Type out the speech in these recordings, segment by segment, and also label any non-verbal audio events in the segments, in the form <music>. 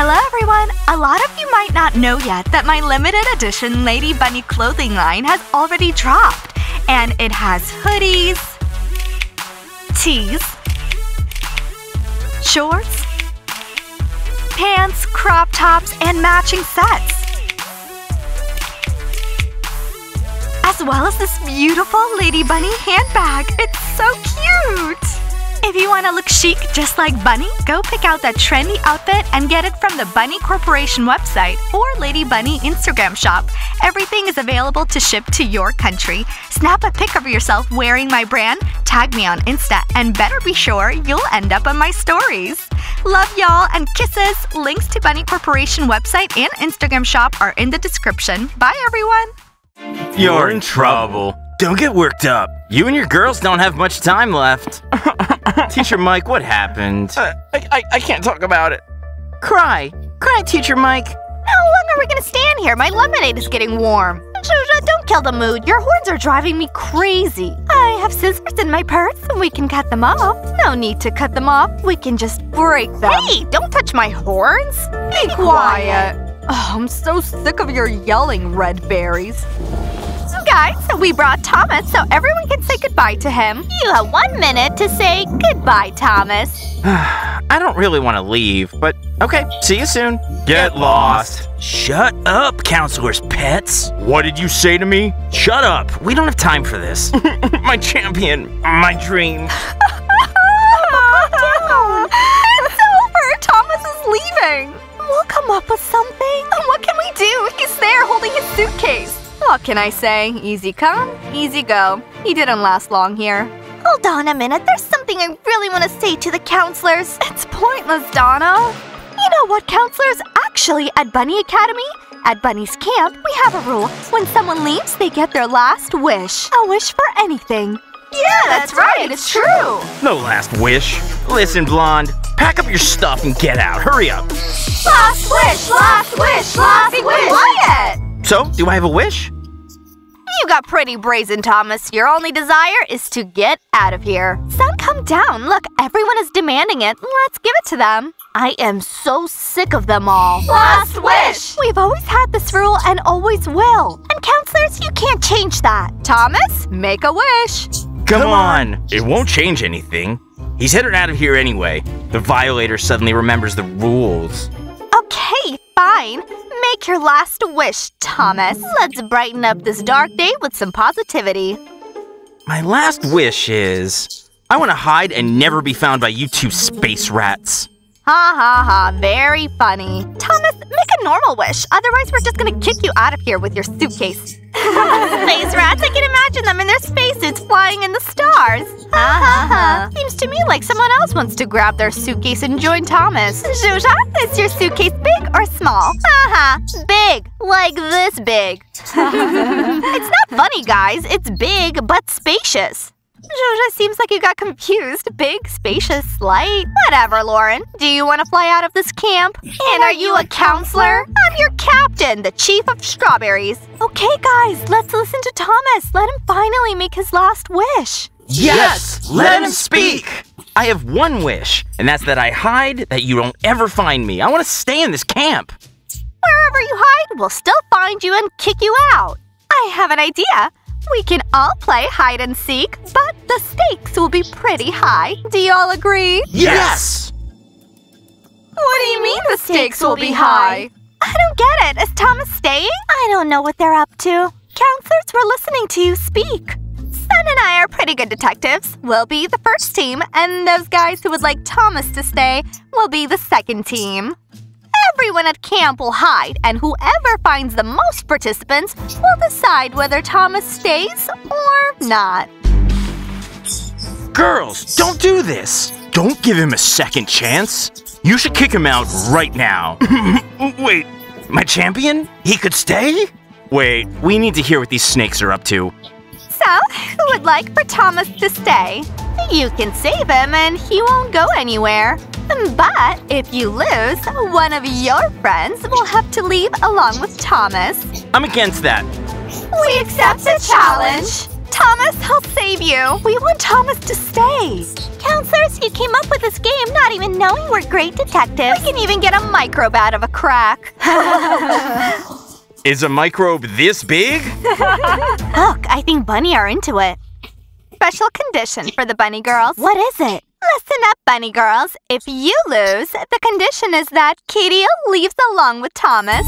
Hello everyone! A lot of you might not know yet that my limited edition Lady Bunny clothing line has already dropped. And it has hoodies, tees, shorts, pants, crop tops, and matching sets. As well as this beautiful Lady Bunny handbag. It's so cute! If you want to look chic just like Bunny, go pick out that trendy outfit and get it from the Bunny Corporation website or Lady Bunny Instagram shop. Everything is available to ship to your country. Snap a pic of yourself wearing my brand, tag me on Insta, and better be sure you'll end up on my stories. Love y'all and kisses! Links to Bunny Corporation website and Instagram shop are in the description. Bye everyone! You're in trouble. Don't get worked up. You and your girls don't have much time left. <laughs> Teacher Mike, what happened? Uh, I, I, I can't talk about it. Cry. Cry, Teacher Mike. How long are we gonna stand here? My lemonade is getting warm. Zhuzha, don't kill the mood. Your horns are driving me crazy. I have scissors in my purse. and We can cut them off. No need to cut them off. We can just break them. Hey, don't touch my horns. Be quiet. Oh, I'm so sick of your yelling, red berries. Guys, we brought Thomas so everyone can say goodbye to him. You have one minute to say goodbye, Thomas. <sighs> I don't really want to leave, but okay, see you soon. Get lost. Shut up, counselor's pets. What did you say to me? Shut up. We don't have time for this. <laughs> my champion, my dream. down. <laughs> It's over. Thomas is leaving. We'll come up with something. What can we do? He's there holding his suitcase. What can I say? Easy come, easy go. He didn't last long here. Hold on a minute. There's something I really want to say to the counselors. It's pointless, Donna. You know what, counselors? Actually, at Bunny Academy, at Bunny's camp, we have a rule. When someone leaves, they get their last wish. A wish for anything. Yeah, that's right. It's true. No last wish. Listen, Blonde. Pack up your stuff and get out. Hurry up. Last wish, last wish, last Be wish. quiet. So, do I have a wish? You got pretty brazen, Thomas. Your only desire is to get out of here. Son, come down. Look, everyone is demanding it. Let's give it to them. I am so sick of them all. Last wish! We've always had this rule and always will. And counselors, you can't change that. Thomas, make a wish. Come on. It won't change anything. He's headed out of here anyway. The violator suddenly remembers the rules. Okay, fine. Make your last wish, Thomas. Let's brighten up this dark day with some positivity. My last wish is I want to hide and never be found by you two space rats. Ha ha ha, very funny. Thomas, make a normal wish. Otherwise, we're just gonna kick you out of here with your suitcase. <laughs> Space rats, I can imagine them in their spacesuits flying in the stars. Ha ha ha. Uh-huh. Seems to me like someone else wants to grab their suitcase and join Thomas. Zhuzha, is your suitcase big or small? Ha ha, big, like this big. <laughs> it's not funny, guys. It's big, but spacious. Zhuzha seems like you got confused. Big, spacious, light. Whatever, Lauren. Do you want to fly out of this camp? And are you a counselor? I'm your captain, the chief of strawberries. Okay, guys, let's listen to Thomas. Let him finally make his last wish. Yes! Let him speak! I have one wish, and that's that I hide, that you don't ever find me. I want to stay in this camp. Wherever you hide, we'll still find you and kick you out. I have an idea. We can all play hide and seek, but the stakes will be pretty high. Do you all agree? Yes! What do you mean the stakes will be high? I don't get it. Is Thomas staying? I don't know what they're up to. Counselors, we're listening to you speak. Sun and I are pretty good detectives. We'll be the first team, and those guys who would like Thomas to stay will be the second team. Everyone at camp will hide, and whoever finds the most participants will decide whether Thomas stays or not. Girls, don't do this! Don't give him a second chance. You should kick him out right now. <laughs> Wait, my champion? He could stay? Wait, we need to hear what these snakes are up to. So, who would like for Thomas to stay? You can save him, and he won't go anywhere. But if you lose, one of your friends will have to leave along with Thomas. I'm against that. We accept the challenge. Thomas, I'll save you. We want Thomas to stay. Counselors, you came up with this game not even knowing we're great detectives. We can even get a microbe out of a crack. <laughs> Is a microbe this big? <laughs> Look, I think Bunny are into it. Special condition for the bunny girls. What is it? Listen up, bunny girls. If you lose, the condition is that Katie leaves along with Thomas.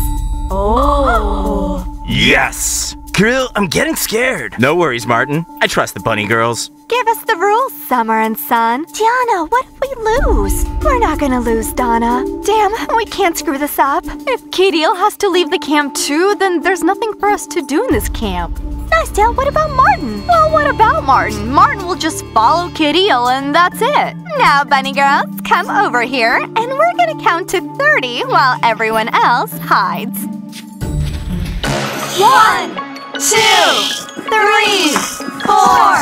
Oh. Yes! Kirill, I'm getting scared. No worries, Martin. I trust the bunny girls. Give us the rules, Summer and Sun. Diana, what if we lose? We're not gonna lose, Donna. Damn, we can't screw this up. If Katie has to leave the camp too, then there's nothing for us to do in this camp. Nastia, what about Martin? Well, what about Martin? Martin will just follow Kirill and that's it. Now, bunny girls, come over here and we're gonna count to 30 while everyone else hides. One, two, three, four,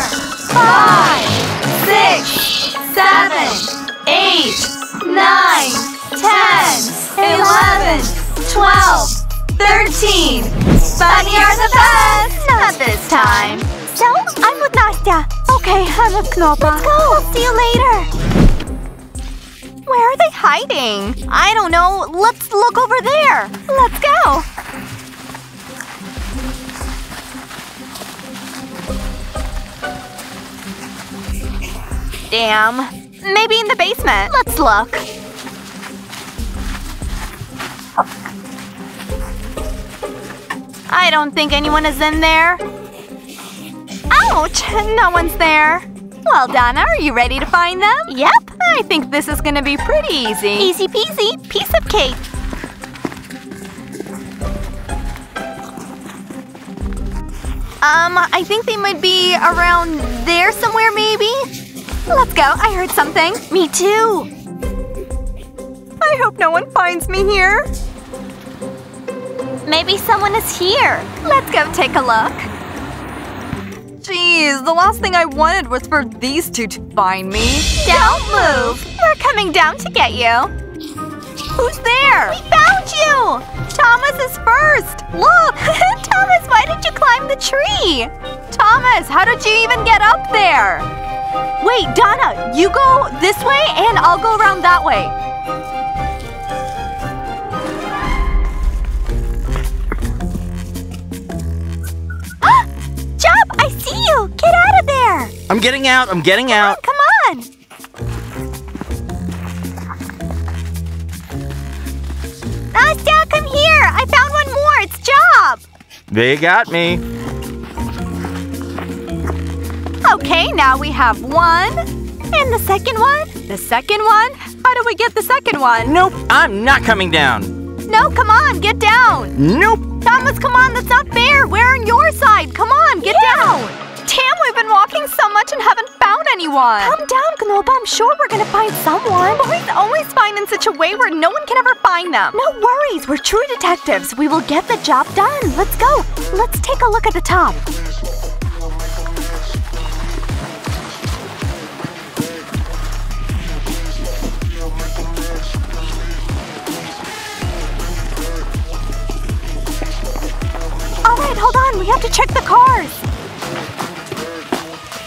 five, six, seven, eight, nine, ten, eleven, twelve, thirteen. Bunny are the best! Not this time. So, I'm with Nastia. Okay, I'm with Knopa. Let's go. I'll see you later. Where are they hiding? I don't know. Let's look over there. Let's go. Damn. Maybe in the basement. Let's look. I don't think anyone is in there. Ouch! No one's there. Well, Donna, are you ready to find them? Yep. I think this is gonna be pretty easy. Easy peasy, piece of cake. Um, I think they might be around there somewhere, maybe? Let's go. I heard something. Me too. I hope no one finds me here. Maybe someone is here. Let's go take a look. Jeez, the last thing I wanted was for these two to find me. Don't move. We're coming down to get you. Who's there? We found you! Thomas is first. Look! <laughs> Thomas, why did you climb the tree? Thomas, how did you even get up there? Wait, Donna, you go this way and I'll go around that way. See you! Get out of there! I'm getting out. I'm getting out. Come on! Nastya, come here! I found one more! It's Job! They got me. Okay, now we have one. And the second one? The second one? How do we get the second one? Nope. I'm not coming down. No, come on, get down! Nope. Thomas, come on, that's not fair! We're on your side! Come on, get down! Damn, we've been walking so much and haven't found anyone! Calm down, Knopa. I'm sure we're gonna find someone. Boys always find in such a way where no one can ever find them. No worries. We're true detectives. We will get the job done. Let's go. Let's take a look at the top. Hold on. We have to check the cars.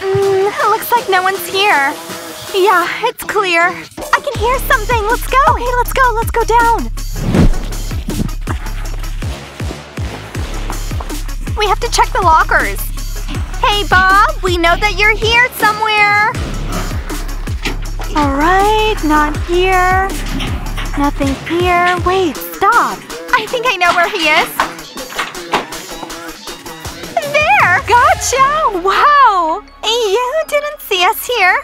Mm, it looks like no one's here. Yeah, it's clear. I can hear something. Let's go. Okay, let's go. Let's go down. We have to check the lockers. Hey, Bob. We know that you're here somewhere. All right, not here. Nothing here. Wait, stop. I think I know where he is. Gotcha! Wow! You didn't see us here.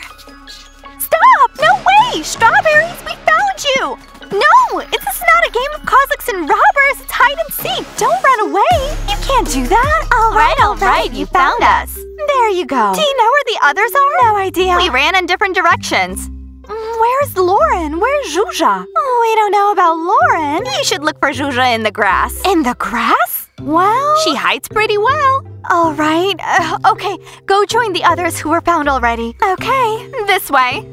Stop! No way! Strawberries, we found you! No! This is not a game of Cossacks and robbers. It's hide and seek. Don't run away. You can't do that. All right, all right, you found us. There you go. Do you know where the others are? No idea. We ran in different directions. Mm, Where's Lauren? Where's Zhuzha? Oh, we don't know about Lauren. You should look for Zhuzha in the grass. In the grass? Well, she hides pretty well. All right. Uh, okay, go join the others who were found already. Okay, this way.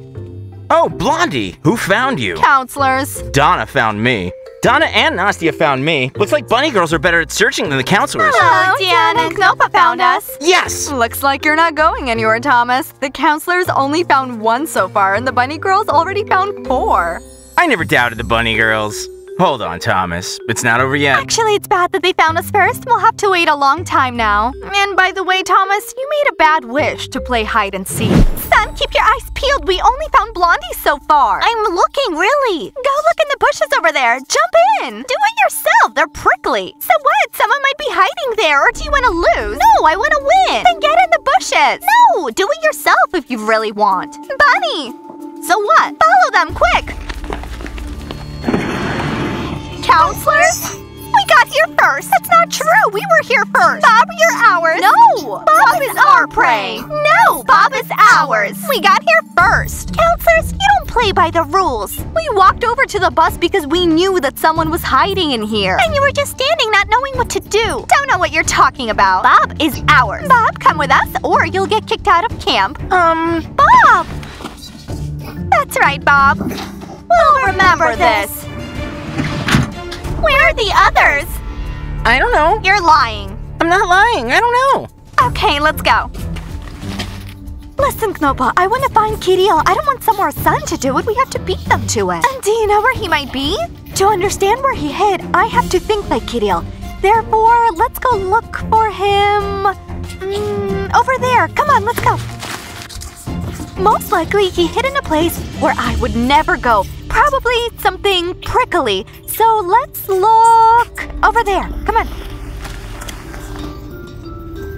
Oh, Blondie. Who found you? Counselors. Donna found me. Donna and Nastia found me. Looks like bunny girls are better at searching than the counselors. Hello, Diana and Knopa found us. Yes! Looks like you're not going anywhere, Thomas. The counselors only found one so far, and the bunny girls already found four. I never doubted the bunny girls. Hold on, Thomas. It's not over yet. Actually, it's bad that they found us first. We'll have to wait a long time now. And by the way, Thomas, you made a bad wish to play hide and seek. Son, keep your eyes peeled. We only found Blondie so far. I'm looking, really. Go look in the bushes over there. Jump in. Do it yourself. They're prickly. So what? Someone might be hiding there. Or do you want to lose? No, I want to win. Then get in the bushes. No, do it yourself if you really want. Bunny. So what? Follow them, quick. Counselors? We got here first. That's not true. We were here first. Bob, you're ours. No. Bob, Bob is our prey. No, Bob is ours. We got here first. Counselors, you don't play by the rules. We walked over to the bus because we knew that someone was hiding in here. And you were just standing not knowing what to do. Don't know what you're talking about. Bob is ours. Bob, come with us or you'll get kicked out of camp. Um, Bob! That's right, Bob. We'll remember this. Where are the others? I don't know. You're lying. I'm not lying. I don't know. Okay, let's go. Listen, Knopa, I want to find Kirill. I don't want some more Sun to do it. We have to beat them to it. And do you know where he might be? To understand where he hid, I have to think like Kirill. Therefore, let's go look for him. Mm, over there. Come on, let's go. Most likely, he hid in a place where I would never go. Probably something prickly. So let's look over there. Come on.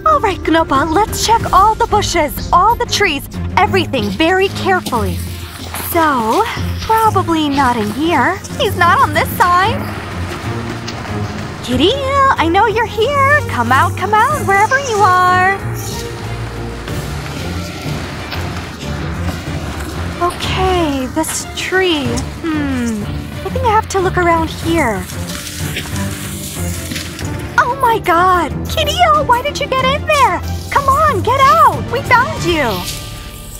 All right, Knopa, let's check all the bushes, all the trees, everything very carefully. So, probably not in here. He's not on this side. Kitty, I know you're here. Come out, come out, wherever you are. Okay, this tree. Hmm. I think I have to look around here. Oh my god! Kideo, why did you get in there? Come on, get out! We found you!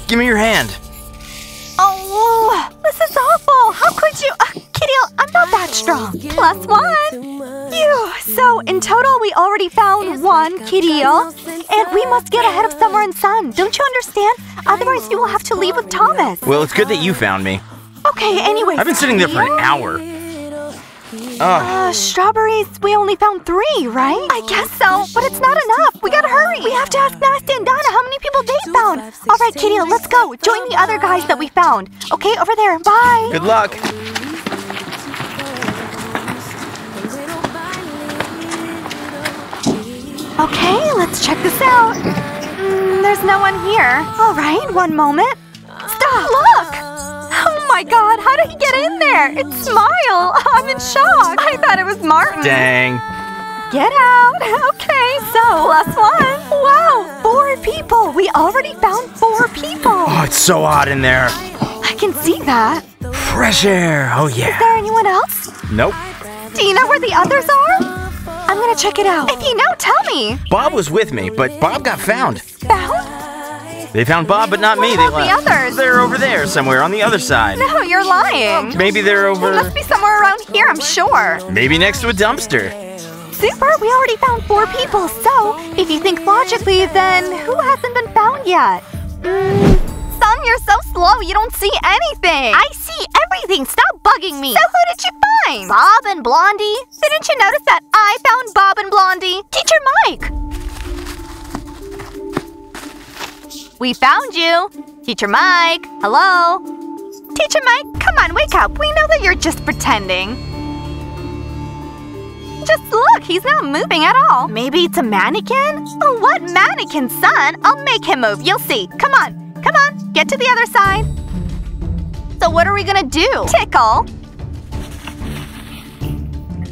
Give me your hand. Oh, this is awful! How could you? Uh, Kideo, I'm not that strong. Plus one! You! So, in total, we already found one Kideo, and we must get ahead of Summer and Sun. Don't you understand? Otherwise, you will have to leave with Thomas. Well, it's good that you found me. Okay, anyway. I've been sitting there for an hour. Ugh. Uh, strawberries, we only found three, right? I guess so, but it's not enough. We gotta hurry. We have to ask Nastia and Donna how many people they found. All right, Kitty, let's go. Join the other guys that we found. Okay, over there. Bye. Good luck. Okay, let's check this out. Mm, there's no one here. All right, one moment. Stop! Look! Oh my god, how did he get in there? It's Smile! <laughs> I'm in shock. I thought it was Martin. Dang. Get out! <laughs> Okay, so last one. Wow, four people. We already found four people. Oh, it's so hot in there. I can see that. Fresh air. Oh, yeah. Is there anyone else? Nope. Do you know where the others are? I'm gonna check it out. If you know, tell me. Bob was with me, but Bob got found. Found? They found Bob, but not me. What They about the left. others? They're over there somewhere on the other side. No, you're lying. Maybe they're They over. must be somewhere around here, I'm sure. Maybe next to a dumpster. Super, we already found four people, so if you think logically, then who hasn't been found yet? Mm, You're so slow, you don't see anything. I see everything. Stop bugging me. So who did you find? Bob and Blondie? Didn't you notice that I found Bob and Blondie? Teacher Mike! We found you. Teacher Mike, hello? Teacher Mike, come on, wake up. We know that you're just pretending. Just look, he's not moving at all. Maybe it's a mannequin? Oh, what mannequin, son? I'll make him move. You'll see. Come on, get to the other side. So what are we gonna do? Tickle.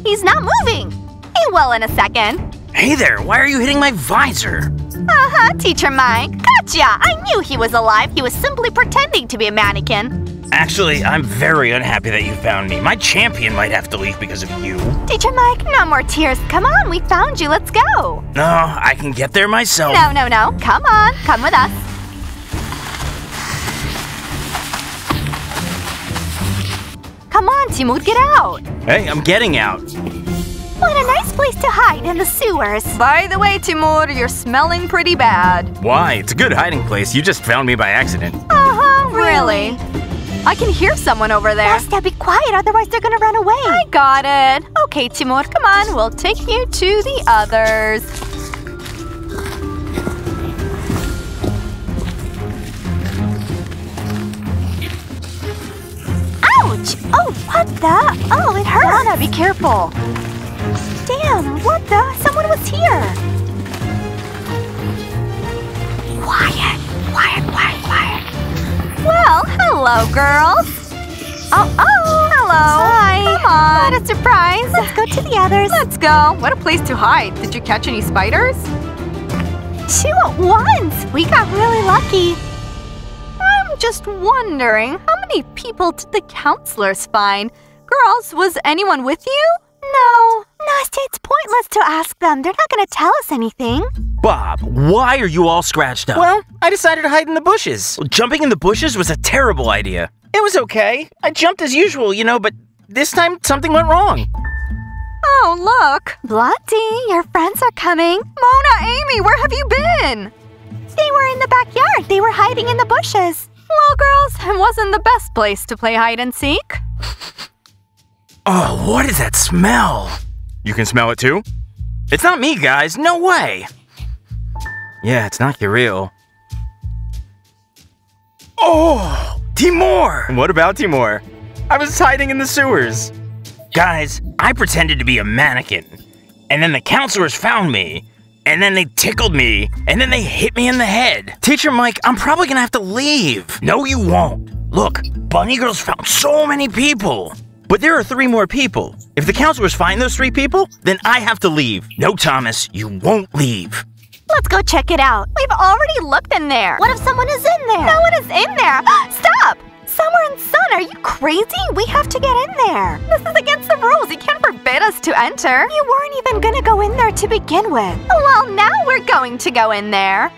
He's not moving. He will in a second. Hey there, why are you hitting my visor? Uh-huh, Teacher Mike. Gotcha! I knew he was alive. He was simply pretending to be a mannequin. Actually, I'm very unhappy that you found me. My champion might have to leave because of you. Teacher Mike, no more tears. Come on, we found you. Let's go. No, I can get there myself. No, no, no. Come on. Come with us. On, Timur, get out! Hey, I'm getting out. What a nice place to hide in the sewers. By the way, Timur, you're smelling pretty bad. Why? It's a good hiding place. You just found me by accident. Uh-huh, Really? I can hear someone over there. Best to be quiet, otherwise they're gonna run away. I got it. Okay, Timur, come on. We'll take you to the others. What the? Oh, it hurts. Lana, be careful. Damn, what the? Someone was here. Quiet, quiet, quiet, quiet. Well, hello, girls. Oh, oh, hello. Hi. Come on. What a surprise. Let's go to the others. Let's go. What a place to hide. Did you catch any spiders? Two at once. We got really lucky. I'm just wondering, how many people did the counselors find? Girls, was anyone with you? No. Nastya, it's pointless to ask them. They're not gonna tell us anything. Bob, why are you all scratched up? Well, I decided to hide in the bushes. Well, jumping in the bushes was a terrible idea. It was okay. I jumped as usual, you know, but this time something went wrong. Oh, look. Blondie, your friends are coming. Mona, Amy, where have you been? They were in the backyard. They were hiding in the bushes. Well, girls, it wasn't the best place to play hide and seek. Oh, what is that smell? You can smell it too? It's not me, guys. No way. Yeah, it's not Kirill. Oh, Timur! What about Timur? I was hiding in the sewers. Guys, I pretended to be a mannequin. And then the counselors found me. And then they tickled me. And then they hit me in the head. Teacher Mike, I'm probably gonna have to leave. No, you won't. Look, Bunny Girls found so many people. But there are three more people. If the counselors find those three people, then I have to leave. No, Thomas, you won't leave. Let's go check it out. We've already looked in there. What if someone is in there? No one is in there. <gasps> Stop! Summer and Sun, are you crazy? We have to get in there. This is against the rules. You can't forbid us to enter. You weren't even gonna go in there to begin with. Well, now we're going to go in there.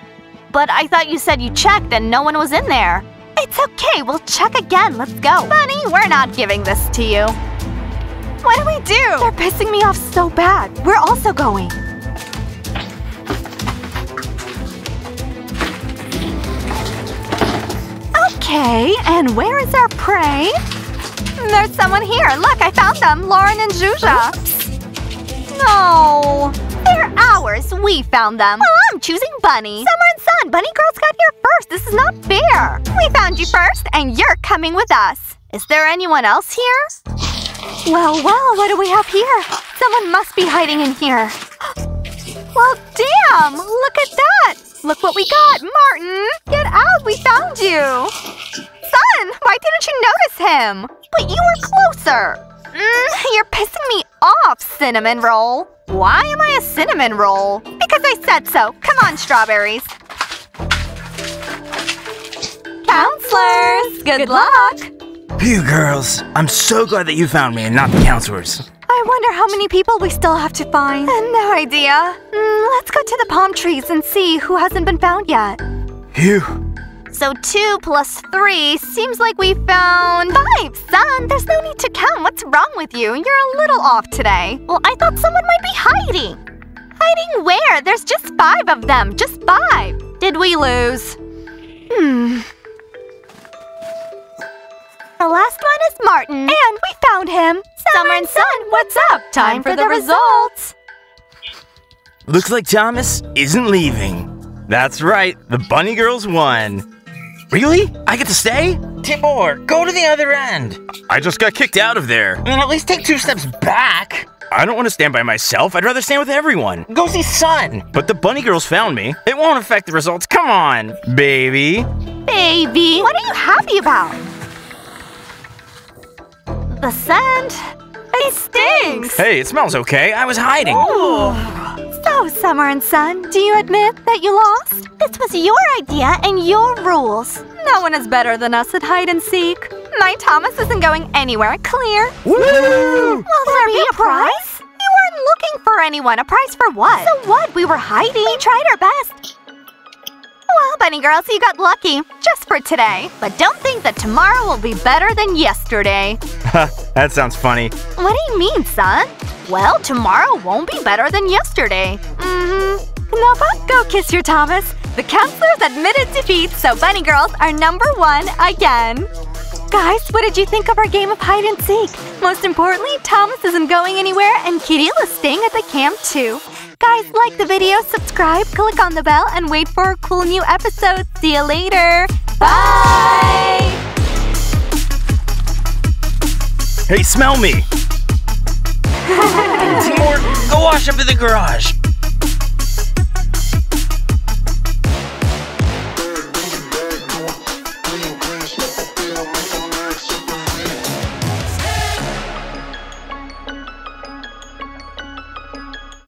But I thought you said you checked and no one was in there. It's okay, we'll check again. Let's go. Bunny, we're not giving this to you. What do we do? They're pissing me off so bad. We're also going. Okay, and where is our prey? There's someone here. Look, I found them. Lauren and Zhuzha. No. They're ours. We found them. Well, I'm choosing Bunny. Summer and Sun, Bunny Girls got here first. This is not fair. We found you first, and you're coming with us. Is there anyone else here? Well, well, what do we have here? Someone must be hiding in here. <gasps> Well, damn! Look at that! Look what we got! Martin! Get out! We found you! Son, Why didn't you notice him? But you were closer! Mm, you're pissing me off, Cinnamon Roll. Why am I a cinnamon roll? Because I said so. Come on, strawberries. Counselors! Good luck! Phew, girls. I'm so glad that you found me and not the counselors. I wonder how many people we still have to find. No idea. Mm, let's go to the palm trees and see who hasn't been found yet. Phew. So two plus three seems like we found five, son. There's no need to count. What's wrong with you? You're a little off today. Well, I thought someone might be hiding. Hiding where? There's just five of them. Just five. Did we lose? Hmm. The last one is Martin. Mm. And we found him. Summer and Sun, what's up? Time for the results. Looks like Thomas isn't leaving. That's right, the Bunny Girls won. Really? I get to stay? Timur, go to the other end. I just got kicked out of there. I mean, at least take two steps back. I don't want to stand by myself. I'd rather stand with everyone. Go see Sun. But the Bunny Girls found me. It won't affect the results. Come on, baby. Baby, what are you happy about? The scent? It stinks. Hey, it smells okay. I was hiding. So, Summer and Sun, do you admit that you lost? This was your idea and your rules. No one is better than us at hide and seek. My Thomas isn't going anywhere. Clear. Woo! Will there be a prize? You weren't looking for anyone. A prize for what? So what? We were hiding. We tried our best. Well, bunny girls, you got lucky. Just for today. But don't think that tomorrow will be better than yesterday. <laughs> that sounds funny. What do you mean, son? Well, tomorrow won't be better than yesterday. Mm-hmm. Nova, go kiss your Thomas. The counselors admitted defeat, so bunny girls are number one again. Guys, what did you think of our game of hide and seek? Most importantly, Thomas isn't going anywhere and Kirill is staying at the camp too. Guys, like the video, subscribe, click on the bell, and wait for a cool new episode. See you later. Bye! Hey, smell me! <laughs> Timur, go wash up in the garage.